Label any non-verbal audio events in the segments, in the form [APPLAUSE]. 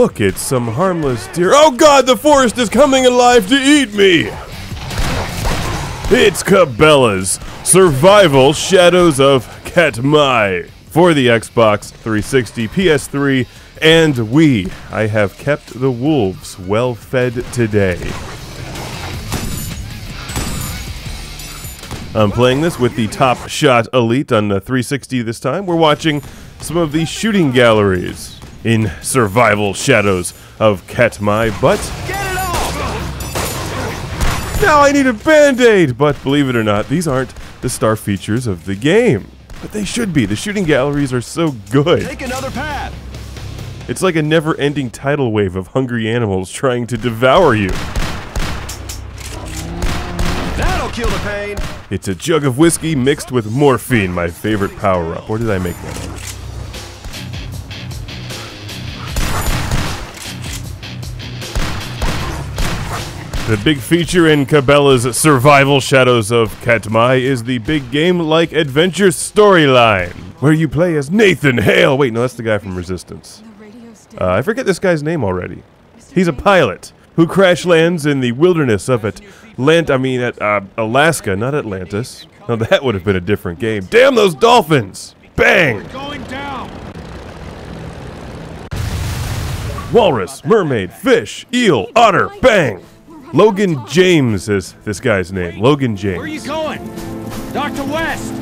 Look, it's some harmless deer. Oh god, the forest is coming alive to eat me! It's Cabela's Survival Shadows of Katmai for the Xbox 360, PS3, and Wii. I have kept the wolves well fed today. I'm playing this with the Top Shot Elite on the 360 this time. We're watching some of the shooting galleries in Survival Shadows of Katmai, but now I need a band-aid! But believe it or not, these aren't the star features of the game. But they should be. The shooting galleries are so good. Take another path. It's like a never-ending tidal wave of hungry animals trying to devour you. That'll kill the pain. It's a jug of whiskey mixed with morphine, my favorite power-up. Where did I make that? The big feature in Cabela's Survival Shadows of Katmai is the big game-like adventure storyline, where you play as Nathan Hale. Wait, no, that's the guy from Resistance. Uh, I forget this guy's name already. He's a pilot who crash lands in the wilderness of Atlant. I mean, at uh, Alaska, not Atlantis. Now that would have been a different game. Damn those dolphins! Bang! Walrus, mermaid, fish, eel, otter, bang! Logan James is this guy's name. Logan James. Where are you going? Dr. West.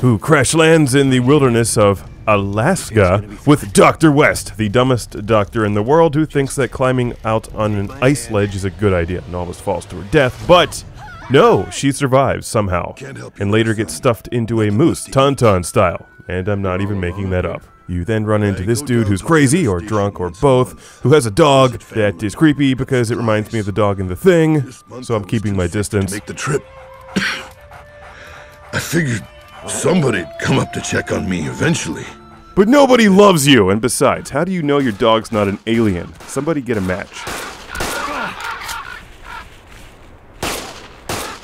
who crash lands in the wilderness of Alaska with Dr. West, the dumbest doctor in the world who thinks that climbing out on an ice ledge is a good idea and almost falls to her death. But no, she survives somehow and later gets stuffed into a moose, Tauntaun style. And I'm not even making that up. You then run into this dude who's crazy or drunk or both, who has a dog that is creepy because it reminds me of the dog in the thing, so I'm keeping my distance. Make the trip. I figured somebody'd come up to check on me eventually. But nobody loves you, and besides, how do you know your dog's not an alien? Somebody get a match.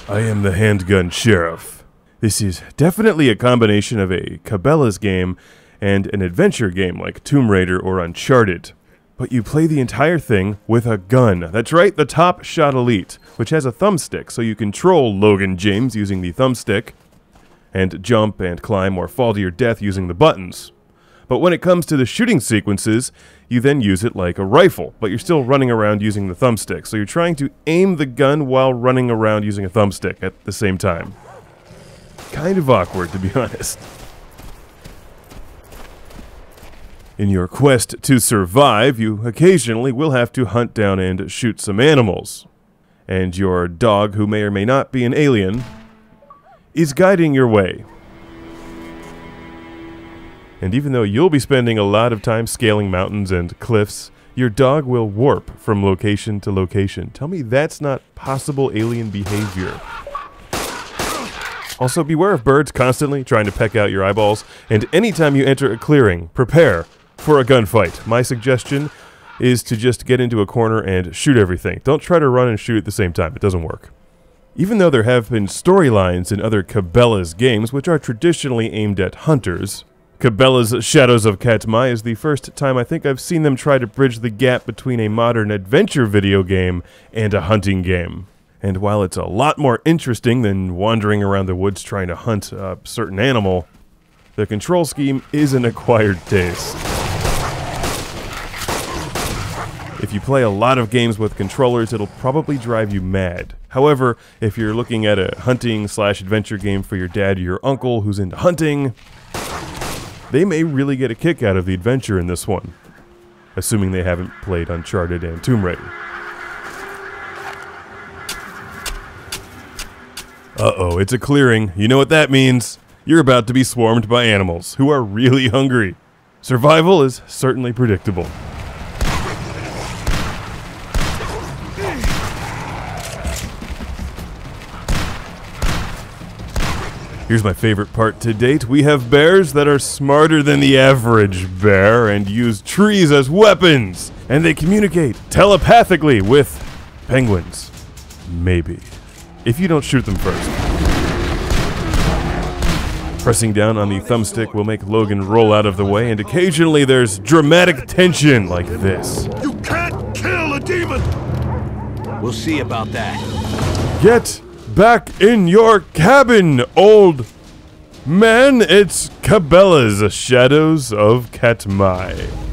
I am the handgun sheriff. This is definitely a combination of a Cabela's game and an adventure game like Tomb Raider or Uncharted. But you play the entire thing with a gun. That's right, the Top Shot Elite, which has a thumbstick, so you control Logan James using the thumbstick, and jump and climb or fall to your death using the buttons. But when it comes to the shooting sequences, you then use it like a rifle, but you're still running around using the thumbstick. So you're trying to aim the gun while running around using a thumbstick at the same time. Kind of awkward, to be [LAUGHS] honest. In your quest to survive, you occasionally will have to hunt down and shoot some animals. And your dog, who may or may not be an alien, is guiding your way. And even though you'll be spending a lot of time scaling mountains and cliffs, your dog will warp from location to location. Tell me that's not possible alien behavior. Also, beware of birds constantly trying to peck out your eyeballs, and anytime you enter a clearing, prepare for a gunfight. My suggestion is to just get into a corner and shoot everything. Don't try to run and shoot at the same time, it doesn't work. Even though there have been storylines in other Cabela's games which are traditionally aimed at hunters, Cabela's Shadows of Katmai is the first time I think I've seen them try to bridge the gap between a modern adventure video game and a hunting game. And while it's a lot more interesting than wandering around the woods trying to hunt a certain animal, the control scheme is an acquired taste. If you play a lot of games with controllers, it'll probably drive you mad. However, if you're looking at a hunting slash adventure game for your dad or your uncle who's into hunting, they may really get a kick out of the adventure in this one, assuming they haven't played Uncharted and Tomb Raider. Uh oh, it's a clearing. You know what that means? You're about to be swarmed by animals who are really hungry. Survival is certainly predictable. Here's my favorite part to date. We have bears that are smarter than the average bear and use trees as weapons, and they communicate telepathically with penguins. Maybe. If you don't shoot them first. Pressing down on the thumbstick will make Logan roll out of the way, and occasionally there's dramatic tension like this. You can't kill a demon! We'll see about that. Yet, back in your cabin, old man. It's Cabela's Shadows of Katmai.